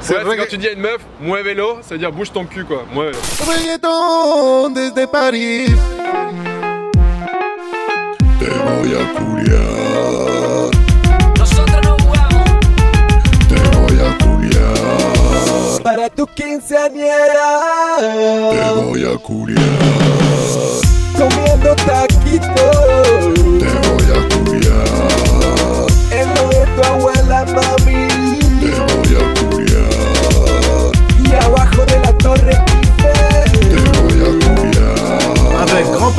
C'est Ouais, vrai quand tu dis à une meuf, muévelo, ça veut dire bouge ton cul quoi. Muévelo. Reggaeton desde París. Te voy a culiar. Nosotros nos jugamos. Te voy a culiar. Para tu quinceañera. Te voy a culiar. Comiendo taquitos. Te voy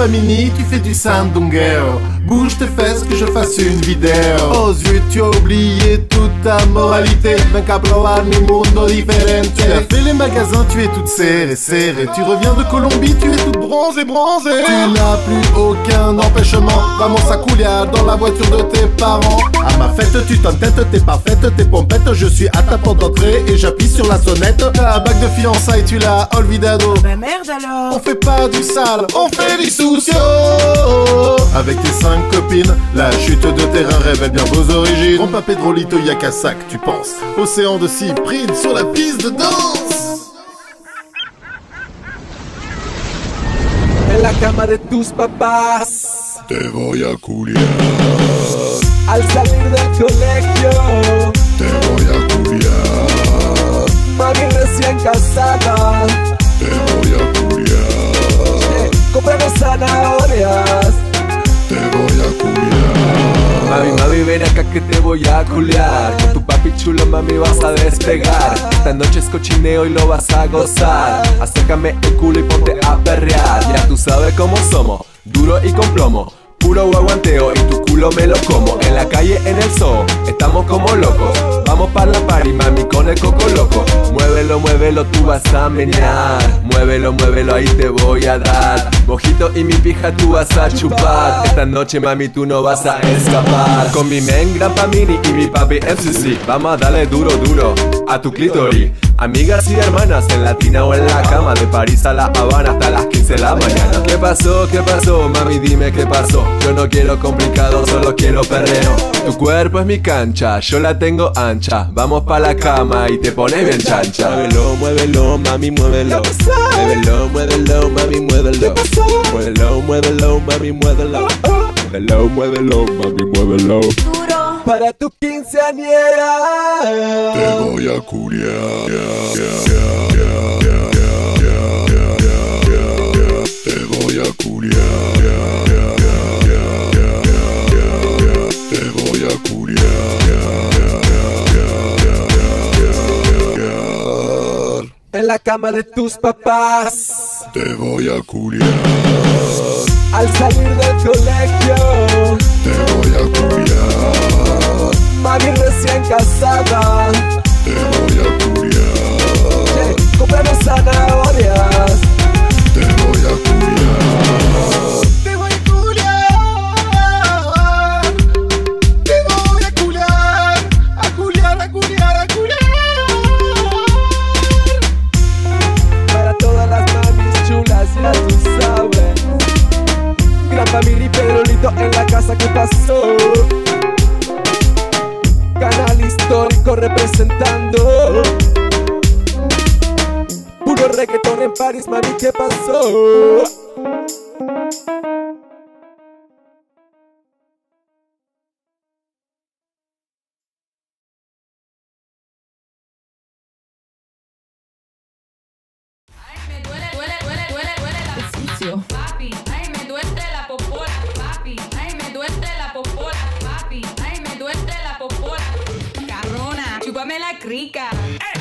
femminiti fait du sandungheo Bouge tes fesses que je fasse une vidéo. Aux yeux, tu as oublié toute ta moralité. Ven qu'à probar mi mundo diferente. Tu as fait les magasins, tu es toute serrée, serrée. Tu reviens de Colombie, tu es toute bronzée, bronzée. Tu n'as plus aucun empêchement. Vamos a culiar dans la voiture de tes parents. À ma fête, tu t'entêtes, t'es parfaite, t'es pompette. Je suis à ta porte d'entrée et j'appuie sur la sonnette. Ta bague de fiançailles, tu l'as olvidado. Bah merde alors On fait pas du sale, on fait du soucio Avec tes cinq copines, la chute de terrain révèle bien vos origines Prends pas Pedrolito Yakasak, tu penses Océan de cyprine sur la piste de danse En la cama de tus papás. Te voy a culiar. Al salir del colegio. Te voy a culiar. Mami recién casada. Te voy a culiar. Comprando zanahorias. Voy a culiar. Mami, mami, ven acá que te voy a culiar Con tu papi chulo, mami, vas a despegar. Esta noche es cochineo y lo vas a gozar. Acércame el culo y ponte a perrear. Ya tú sabes cómo somos, duro y con plomo Puro aguanteo y tu culo me lo como. En la calle, en el zoo, estamos como locos. Vamos para la party, mami, con el coco loco. Muévelo, muévelo, tú vas a menear. Muévelo, muévelo, ahí te voy a dar. Mojito y mi pija tú vas a chupar. Esta noche, mami, tú no vas a escapar. Con mi men, Gran y mi papi FCC Vamos a darle duro, duro a tu clítoris Amigas y hermanas en la tina o en la cama De París a La Habana hasta las 15 de la mañana. ¿Qué pasó? ¿Qué pasó? Mami, dime qué pasó. Yo no quiero complicado, solo quiero perreo. Tu cuerpo es mi cancha, yo la tengo ancha. Vamos pa' la cama y te pones bien chancha. Muévelo, muévelo, mami, muévelo. Muévelo, muévelo, mami, muévelo. Muévelo, muévelo, mami, muévelo. Muévelo, muévelo, mami, muévelo Para tu quinceañera Te voy a culiar. Te voy a culiar. Te voy a culiar. En la cama de tus papás Te voy a culiar. Al salir del colegio Te voy a culiar. Mami recién casada familia y Pedrolito en la casa que pasó Canal histórico representando Puro reggaetón en París, mami, ¿qué pasó? Papi. Ay, me